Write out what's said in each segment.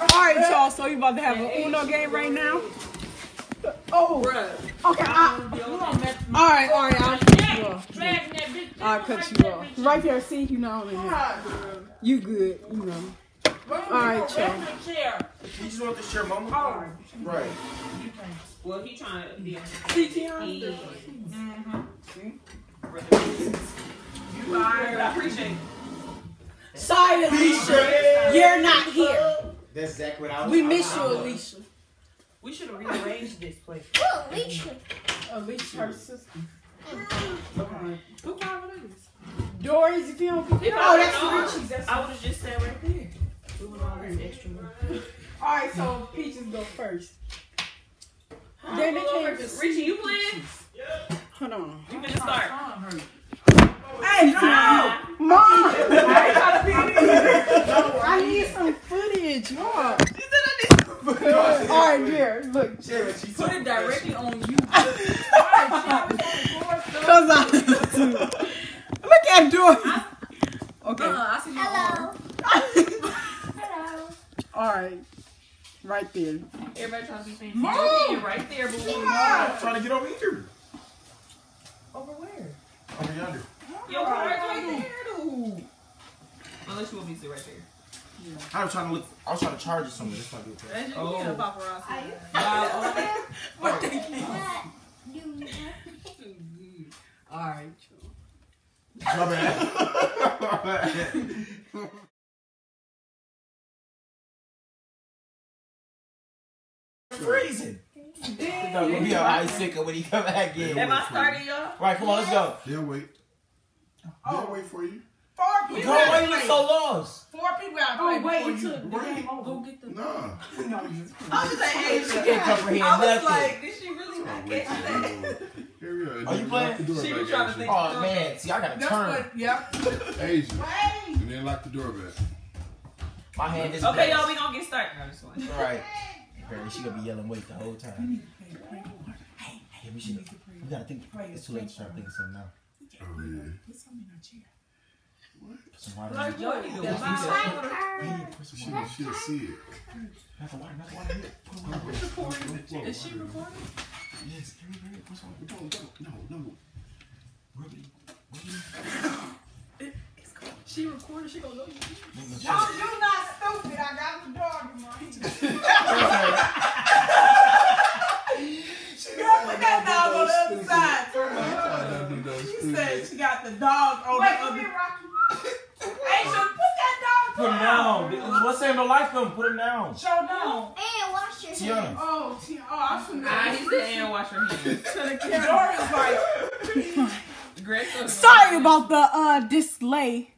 right, y'all. So we about to have an Uno game right now. Oh, okay. I, all right, all right. I'll cut you off. I'll cut you off. Right there. See, you know. You good? You know. All right, y'all. You just want this chair, mama? Right. Well, he trying to be. on CTR. Mm-hmm. I appreciate it. Sorry, Alicia. You're not here. That's exactly what I was We miss you, Alicia. We should have rearranged this place. Alicia, her sister. Who called it? Dory's, if you don't. If oh, I that's would've Richie's. That's I would have just sat right there. Doing all this extra work. All right, so Peaches go first. Then they can't just Richie, you playing? Hold on. You finna start. Hey, no! Mom! I need some footage, Mom. All right, here, look. Put it directly on you. Cause I look at Dory. Okay. Uh, I see you. Hello. Hello. All right. Right there. Everybody trying to be fancy. Mom! Right there, but we I'm trying to get over here. over where? Over yonder. Yo, come right, right there, dude. Unless you want me to sit right there. I was trying to look. I was trying to charge you something. This might be okay. That's just Oh. you get a paparazzi. Are you? Wow. What they What? Do All right. My bad. My bad. Freezing. No, gonna be an icicle when he come back in. Am I starting, y'all? Right, come on, let's go. They'll wait. They'll oh. wait for you. Four why you look so lost? Four people got to Oh, wait you. until the game over. Go get the. Nah. I was like, hey, She can't comprehend I was nothing. like, did she really not wait catch that? you Here we go. Are you playing? Lock the door She back, was trying to think- Oh man, see, I gotta turn. what, yep. Asia. Wait. And then lock the door back. My hand is. Okay, y'all, we gonna get started. No, just one. Right. Apparently, she gonna be yelling wait the whole time. Hey, we should. We gotta think. It's too late to start thinking something now. Oh yeah. Put some water. Like, in it. yo, you do. Yeah, Bye. put some She she'll see it. Not the water, not the water. Here. Put some water. Is she recording? Yes, hurry, hurry, put some water. No, no, no, no. Rub it. She recorded. She gonna know you. Move No, the- you not stupid. I got the dog in my hand. Girl, put that dog on the other side. I don't do those She said she got the dog on Wait, the other here, Rocky. Hey, so put that dog Put him down. What's saying no life them? Put him down. Show down. And wash your Tiana. hands. Oh, T- oh, I should Ah, he said, and wash her hands. to the camera. Dory's like, Greg, so- sorry about the uh display.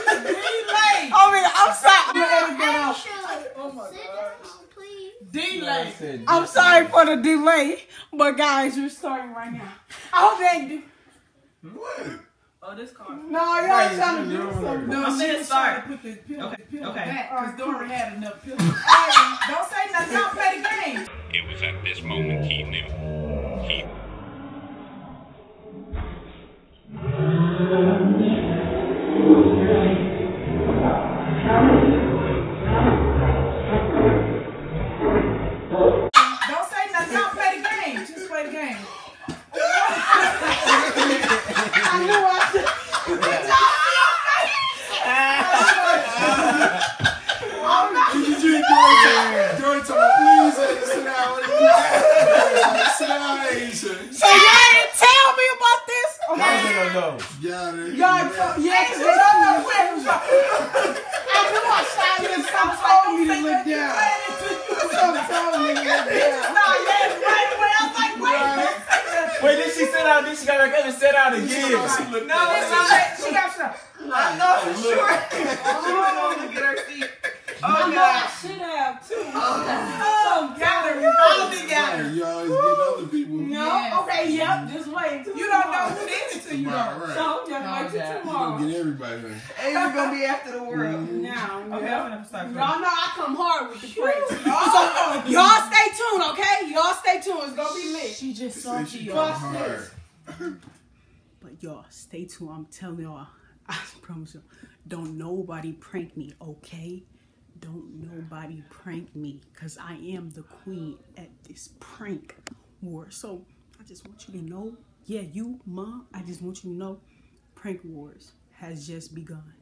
I mean, I'm sorry. Ashley, Oh my sit God. down, please. Delay. I'm sorry for the delay, but guys, we're starting right now. I hope they do. What? Oh, this car. No, y'all Right, trying to do something. No, I'm she gonna start. trying to put the pillow, Okay, the pillow okay. back because Dora had enough pillows. hey, don't say nothing. Don't play the game. It was at this moment he knew. He Don't say nothing. Don't play the game. Just play the game. I knew I should. You did Dory. Dory told me, please, Asia, sit down. Sit down, Asia. So y'all didn't tell me about this? How Okay. Is they gonna know? Got it. Y'all told, yeah, 'cause they don't know where to go. I knew I shot you. Some told me to look down. Some told me to look down. Wait, did she sit down? Then she got back up and sit down again. She No, at this Asia. is She got some. I know for sure. She was gonna look at her seat. Oh, oh God. should have too. Oh, Oh, God. All together. Right, You always get other people. No, yep, just wait. You don't know who this is till you Right, know. right. So just wait till You gonna tomorrow. get everybody there. Ava gonna be after the world. Mm-hmm. Now, Okay, yeah. I'm start. Y'all know I come hard with the praise. So, y'all stay tuned, okay? Y'all stay tuned. It's gonna be lit. She just Say she come hard. But y'all, stay tuned. I'm telling y'all, I promise you, don't nobody prank me, okay? Don't nobody prank me, cause I am the queen at this prank war. So I just want you to know, yeah, you, mom, I just want you to know, prank wars has just begun.